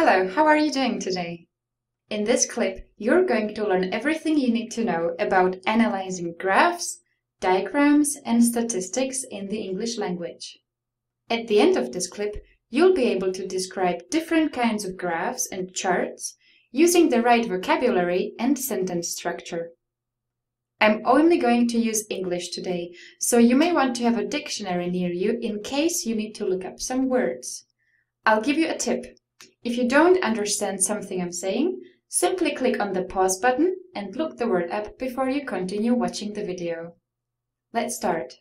Hello, how are you doing today? In this clip, you're going to learn everything you need to know about analyzing graphs, diagrams, and statistics in the English language. At the end of this clip, you'll be able to describe different kinds of graphs and charts using the right vocabulary and sentence structure. I'm only going to use English today, so you may want to have a dictionary near you in case you need to look up some words. I'll give you a tip. If you don't understand something I'm saying, simply click on the pause button and look the word up before you continue watching the video. Let's start.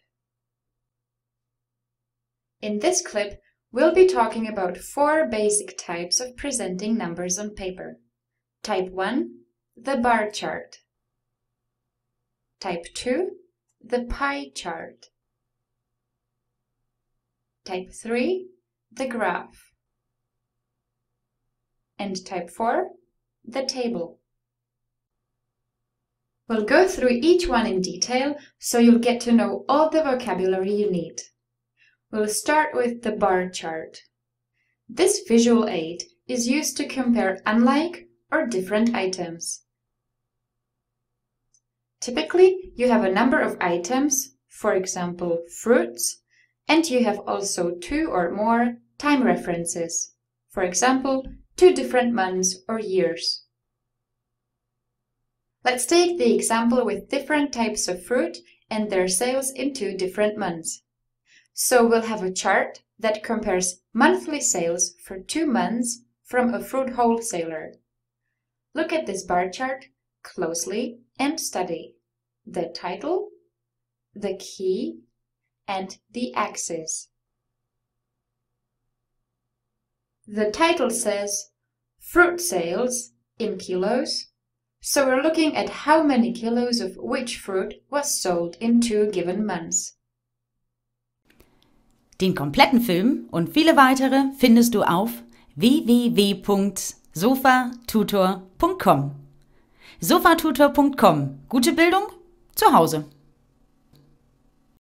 In this clip, we'll be talking about four basic types of presenting numbers on paper. Type 1, the bar chart. Type 2, the pie chart. Type 3, the graph. And type 4, the table. We'll go through each one in detail so you'll get to know all the vocabulary you need. We'll start with the bar chart. This visual aid is used to compare unlike or different items. Typically, you have a number of items, for example, fruits, and you have also two or more time references, for example, two different months or years. Let's take the example with different types of fruit and their sales in two different months. So we'll have a chart that compares monthly sales for two months from a fruit wholesaler. Look at this bar chart closely and study the title, the key, and the axis. The title says fruit sales in kilos, so we're looking at how many kilos of which fruit was sold in two given months. Den kompletten Film und viele weitere findest du auf www.sofatutor.com. Sofatutor.com. Gute Bildung zu Hause.